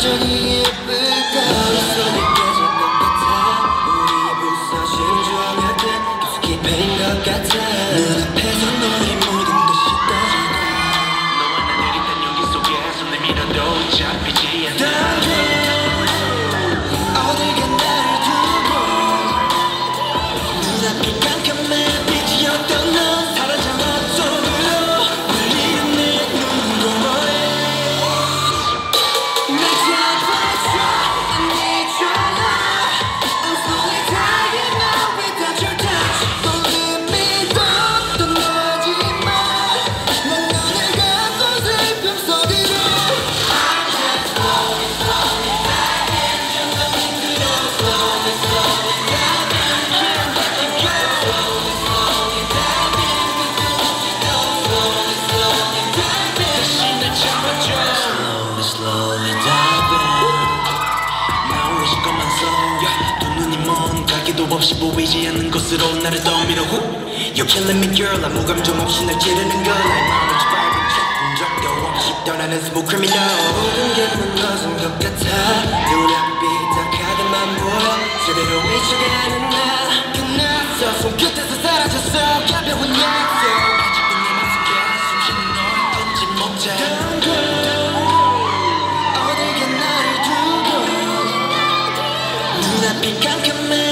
Tragedy it 눈이 먼 가기도 없이 보이지 않는 곳으로 나를 떠밀어 후 You're killing me girl 아무 감정 없이 날 찌르는 걸 나의 마음을 d r i v 흔적도 없이 떠나는 스 m o o t h 모든 게 무너진 것 같아 눈앞이 탁하게만 보여 제대로 미치게 하는 나 she can't commit.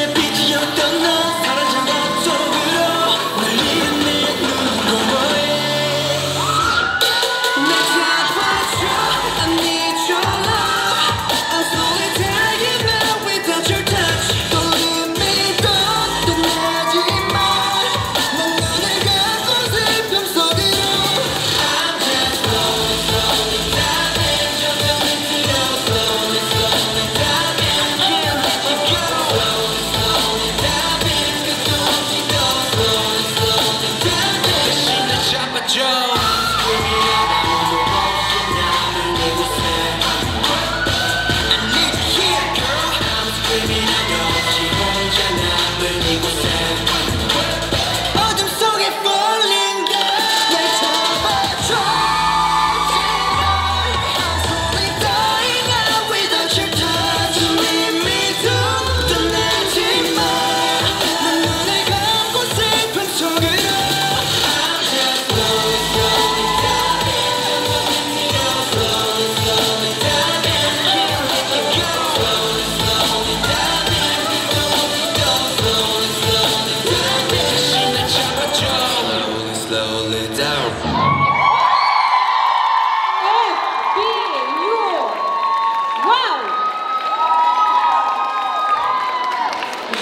down.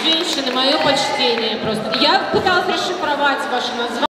Женщины, мое почтение просто. Я пыталась расшифровать ваше название.